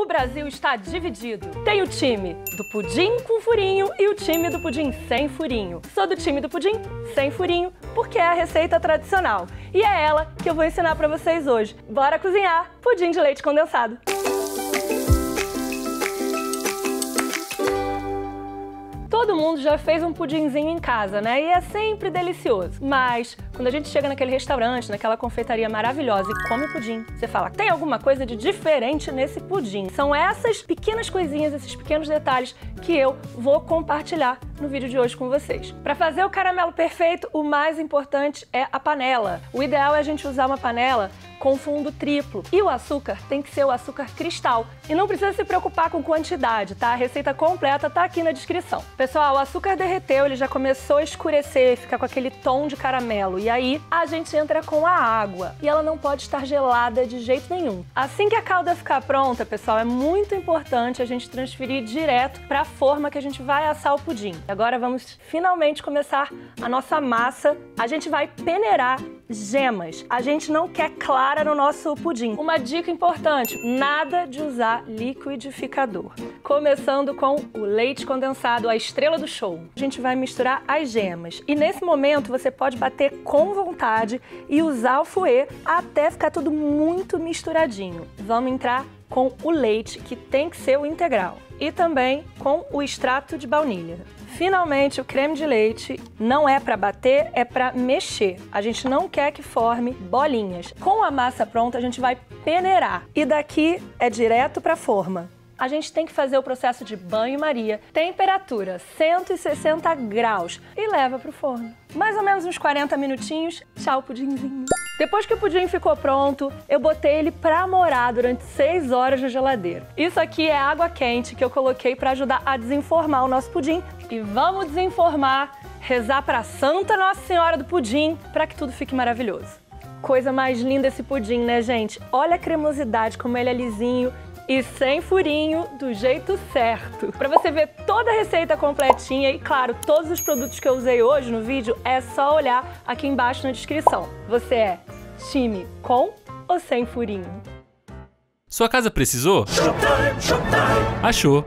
o Brasil está dividido. Tem o time do pudim com furinho e o time do pudim sem furinho. Sou do time do pudim sem furinho porque é a receita tradicional. E é ela que eu vou ensinar para vocês hoje. Bora cozinhar pudim de leite condensado. Todo mundo já fez um pudinzinho em casa, né? E é sempre delicioso. Mas quando a gente chega naquele restaurante, naquela confeitaria maravilhosa e come pudim, você fala: tem alguma coisa de diferente nesse pudim? São essas pequenas coisinhas, esses pequenos detalhes que eu vou compartilhar no vídeo de hoje com vocês. Para fazer o caramelo perfeito, o mais importante é a panela. O ideal é a gente usar uma panela com fundo triplo. E o açúcar tem que ser o açúcar cristal. E não precisa se preocupar com quantidade, tá? A receita completa tá aqui na descrição. Pessoal, o açúcar derreteu, ele já começou a escurecer, ficar com aquele tom de caramelo. E aí a gente entra com a água. E ela não pode estar gelada de jeito nenhum. Assim que a calda ficar pronta, pessoal, é muito importante a gente transferir direto para a forma que a gente vai assar o pudim. Agora vamos finalmente começar a nossa massa. A gente vai peneirar gemas. A gente não quer clara no nosso pudim. Uma dica importante, nada de usar liquidificador. Começando com o leite condensado, a estrela do show. A gente vai misturar as gemas. E nesse momento você pode bater com vontade e usar o fouet até ficar tudo muito misturadinho. Vamos entrar com o leite, que tem que ser o integral, e também com o extrato de baunilha. Finalmente, o creme de leite não é para bater, é para mexer. A gente não quer que forme bolinhas. Com a massa pronta, a gente vai peneirar e daqui é direto para a forma a gente tem que fazer o processo de banho-maria, temperatura 160 graus e leva para o forno. Mais ou menos uns 40 minutinhos, tchau pudimzinho. Depois que o pudim ficou pronto, eu botei ele para morar durante 6 horas na geladeira. Isso aqui é água quente que eu coloquei para ajudar a desenformar o nosso pudim. E vamos desenformar, rezar para Santa Nossa Senhora do Pudim para que tudo fique maravilhoso. Coisa mais linda esse pudim, né, gente? Olha a cremosidade, como ele é lisinho e sem furinho, do jeito certo. Para você ver toda a receita completinha e, claro, todos os produtos que eu usei hoje no vídeo, é só olhar aqui embaixo na descrição. Você é time com ou sem furinho? Sua casa precisou? Showtime, showtime. Achou!